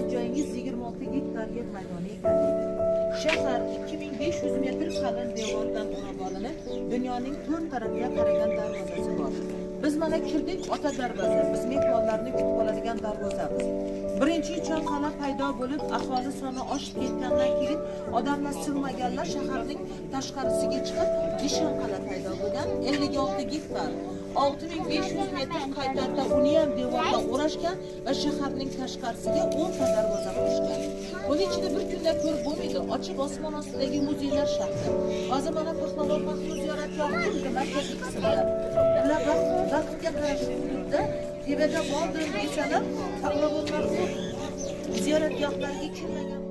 turar joyingiz yigirma olti gektarga maydon ekan. Shahar ikki ming besh yuz metr qalin devordan o'rab olinib dunyoning to'rt tarafiga qaragan darvozasi bor. Biz mana kirdik ota darvoza biz mehmonlarni kutib oladigan darvozamiz. Birinchi choyxona paydo bo'lib aholi soni oshib ketgandan keyin odamlar sig'maganlar shaharning tashqarisiga chiqib nishonxona paydo bo'lgan ellik olti gektar. 6500 metr qaytarda uni ham devordan o'rashgan va shaharning tashqarisiga 10 ta darvoza qo'shgan. Buni ichida bir kunda ko'rib bo'lmaydi ochiq osmon ostidagi muzeylar shahri. Hozir mana pahlavon mahmud ziyoratgohi markaziy qismida. Ular vaqtga qarashli hududda tevada bordim desalar pahlavon mahmud ziyoratgohlariga kirmagan